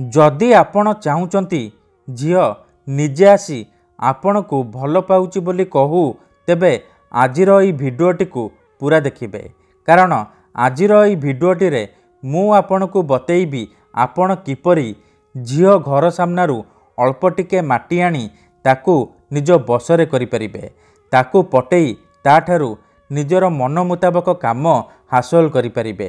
ଯଦି ଆପଣ ଚାହୁଁଛନ୍ତି ଝିଅ ନିଜେ ଆସି ଆପଣଙ୍କୁ ଭଲ ପାଉଛି ବୋଲି କହୁ ତେବେ ଆଜିର ଏହି ଭିଡ଼ିଓଟିକୁ ପୁରା ଦେଖିବେ। କାରଣ ଆଜିର ଏହି ଭିଡ଼ିଓଟିରେ ମୁଁ ଆପଣଙ୍କୁ ବତେଇବି ଆପଣ କିପରି ଝିଅ ଘର ସାମ୍ନାରୁ ଅଳ୍ପ ଟିକେ ମାଟି ଆଣି ତାକୁ ନିଜ ବଶରେ କରିପାରିବେ। ତାକୁ ପଟେଇ ତାଠାରୁ ନିଜର ମନ ମୁତାବକ କାମ ହାସଲ କରିପାରିବେ।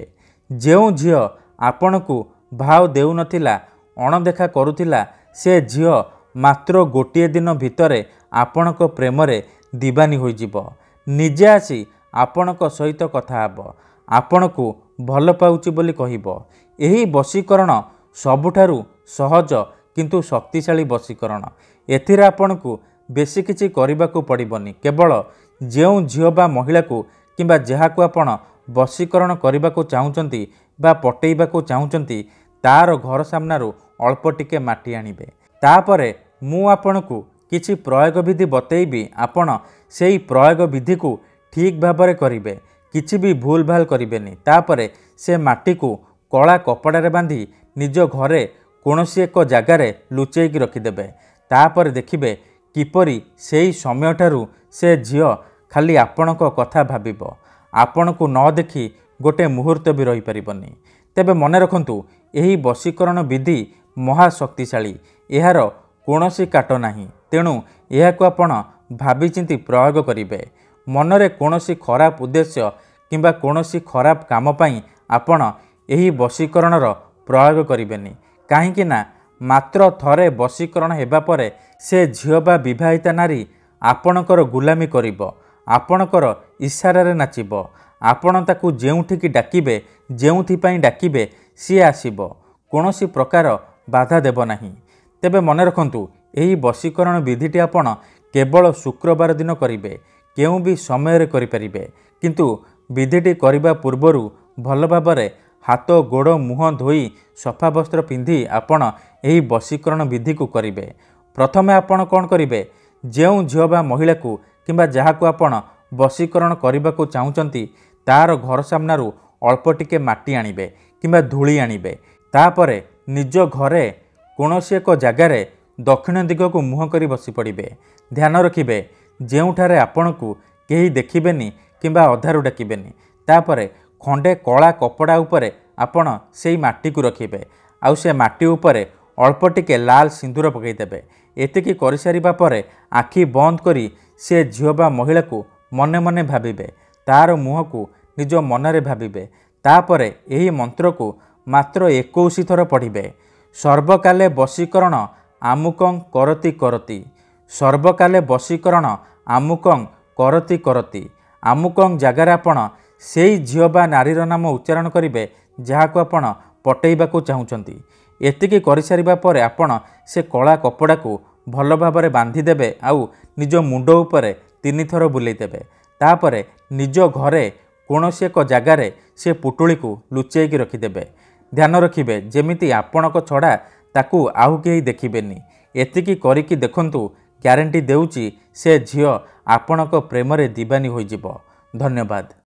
ଯେଉଁ ଝିଅ ଆପଣଙ୍କୁ ଭାव ଦେଉନଥିଲା ଅଣଦେଖା କରୁଥିଲା ସେ ଝିଅ ମାତ୍ର ଗୋଟିଏ ଦିନ ଭିତରେ ଆପଣଙ୍କ ପ୍ରେମରେ ଦିବାନୀ ହୋଇଯିବ। ନିଜେ ଆସି ଆପଣଙ୍କ ସହିତ କଥା ହେବ। ଆପଣଙ୍କୁ ଭଲ ପାଉଛି ବୋଲି କହିବ। ଏହି ବଶୀକରଣ ସବୁଠାରୁ ସହଜ କିନ୍ତୁ ଶକ୍ତିଶାଳୀ ବଶୀକରଣ। ଏଥିରେ ଆପଣଙ୍କୁ ବେଶୀ କିଛି କରିବାକୁ ପଡ଼ିବନି। କେବଳ ଯେଉଁ ଝିଅ ବା ମହିଳାକୁ କିମ୍ବା ଯାହାକୁ ଆପଣ ବଶୀକରଣ କରିବାକୁ ଚାହୁଁଛନ୍ତି ବା ପଟେଇବାକୁ ଚାହୁଁଛନ୍ତି ତାର ଘର ସାମ୍ନାରୁ ଅଳ୍ପ ଟିକେ ମାଟି ଆଣିବେ। ତାପରେ ମୁଁ ଆପଣଙ୍କୁ କିଛି ପ୍ରୟୋଗ ବିଧି ବତେଇବି ଆପଣ ସେଇ ପ୍ରୟୋଗ ବିଧିକୁ ଠିକ୍ ଭାବରେ କରିବେ କିଛି ବି ଭୁଲ ଭାଲ କରିବେନି। ତାପରେ ସେ ମାଟିକୁ କଳା କପଡ଼ାରେ ବାନ୍ଧି ନିଜ ଘରେ କୌଣସି ଏକ ଜାଗାରେ ଲୁଚେଇକି ରଖିଦେବେ। ତାପରେ ଦେଖିବେ କିପରି ସେଇ ସମୟଠାରୁ ସେ ଝିଅ ଖାଲି ଆପଣଙ୍କ କଥା ଭାବିବ। ଆପଣଙ୍କୁ ନ ଦେଖି ଗୋଟେ ମୁହୂର୍ତ୍ତ ବି ରହିପାରିବନି। ତେବେ ମନେ ରଖନ୍ତୁ ଏହି ବଶୀକରଣ ବିଧି ମହାଶକ୍ତିଶାଳୀ ଏହାର କୌଣସି କାଟ ନାହିଁ। ତେଣୁ ଏହାକୁ ଆପଣ ଭାବିଚିନ୍ତି ପ୍ରୟୋଗ କରିବେ। ମନରେ କୌଣସି ଖରାପ ଉଦ୍ଦେଶ୍ୟ କିମ୍ବା କୌଣସି ଖରାପ କାମ ପାଇଁ ଆପଣ ଏହି ବଶୀକରଣର ପ୍ରୟୋଗ କରିବେନି। କାହିଁକି ନା ମାତ୍ର ଥରେ ବଶୀକରଣ ହେବା ପରେ ସେ ଝିଅ ବା ବିବାହିତା ନାରୀ ଆପଣଙ୍କର ଗୁଲାମୀ କରିବ। ଆପଣଙ୍କର ଇସାରାରେ ନାଚିବ। ଆପଣ ତାକୁ ଯେଉଁଠିକି ଡାକିବେ ଯେଉଁଥିପାଇଁ ଡାକିବେ ସିଏ ଆସିବ। କୌଣସି ପ୍ରକାର ବାଧା ଦେବ ନାହିଁ। ତେବେ ମନେ ରଖନ୍ତୁ ଏହି ବଶୀକରଣ ବିଧିଟି ଆପଣ କେବଳ ଶୁକ୍ରବାର ଦିନ କରିବେ କେଉଁ ବି ସମୟରେ କରିପାରିବେ। କିନ୍ତୁ ବିଧିଟି କରିବା ପୂର୍ବରୁ ଭଲ ଭାବରେ ହାତ ଗୋଡ଼ ମୁହଁ ଧୋଇ ସଫା ବସ୍ତ୍ର ପିନ୍ଧି ଆପଣ ଏହି ବଶୀକରଣ ବିଧିକୁ କରିବେ। ପ୍ରଥମେ ଆପଣ କ'ଣ କରିବେ? ଯେଉଁ ଝିଅ ବା ମହିଳାକୁ କିମ୍ବା ଯାହାକୁ ଆପଣ ବଶୀକରଣ କରିବାକୁ ଚାହୁଁଛନ୍ତି ତାର ଘର ସାମ୍ନାରୁ ଅଳ୍ପ ଟିକେ ମାଟି ଆଣିବେ କିମ୍ବା ଧୂଳି ଆଣିବେ। ତାପରେ ନିଜ ଘରେ କୌଣସି ଏକ ଜାଗାରେ ଦକ୍ଷିଣ ଦିଗକୁ ମୁହଁ କରି ବସି ପଡ଼ିବେ ଧ୍ୟାନ ରଖିବେ ଯେଉଁଠାରେ ଆପଣଙ୍କୁ କେହି ଦେଖିବେନି କିମ୍ବା ଅଧାରୁ ଡାକିବେନି। ତାପରେ ଖଣ୍ଡେ କଳା କପଡ଼ା ଉପରେ ଆପଣ ସେଇ ମାଟିକୁ ରଖିବେ। ଆଉ ସେ ମାଟି ଉପରେ ଅଳ୍ପ ଟିକେ ଲାଲ ସିନ୍ଦୁର ପକାଇଦେବେ। ଏତିକି କରିସାରିବା ପରେ ଆଖି ବନ୍ଦ କରି ସେ ଝିଅ ବା ମହିଳାକୁ ମନେ ମନେ ଭାବିବେ। ତାର ମୁହଁକୁ ନିଜ ମନରେ ଭାବିବେ। ତାପରେ ଏହି ମନ୍ତ୍ରକୁ ମାତ୍ର ଏକୋଇଶ ଥର ପଢ଼ିବେ। ସର୍ବକାଲେ ବଶୀକରଣ ଆମୁକଂ କରତି କରତି। ସର୍ବକାଲେ ବଶୀକରଣ ଆମୁକଂ କରତି କରତି। ଆମୁକଂ ଜାଗାରେ ଆପଣ ସେଇ ଝିଅ ବା ନାରୀର ନାମ ଉଚ୍ଚାରଣ କରିବେ ଯାହାକୁ ଆପଣ ପଟେଇବାକୁ ଚାହୁଁଛନ୍ତି। ଏତିକି କରିସାରିବା ପରେ ଆପଣ ସେ କଳା କପଡ଼ାକୁ ଭଲ ଭାବରେ ବାନ୍ଧିଦେବେ ଆଉ ନିଜ ମୁଣ୍ଡ ଉପରେ ତିନିଥର ବୁଲେଇଦେବେ। ତାପରେ ନିଜ ଘରେ କୌଣସି ଏକ ଜାଗାରେ ସେ ପୁଟୁଳିକୁ ଲୁଚେଇକି ରଖିଦେବେ। ଧ୍ୟାନ ରଖିବେ ଯେମିତି ଆପଣଙ୍କ ଛଡ଼ା ତାକୁ ଆଉ କେହି ଦେଖିବେନି। ଏତିକି କରିକି ଦେଖନ୍ତୁ ଗ୍ୟାରେଣ୍ଟି ଦେଉଛି ସେ ଝିଅ ଆପଣଙ୍କ ପ୍ରେମରେ ଦିବାନୀ ହୋଇଯିବ। ଧନ୍ୟବାଦ।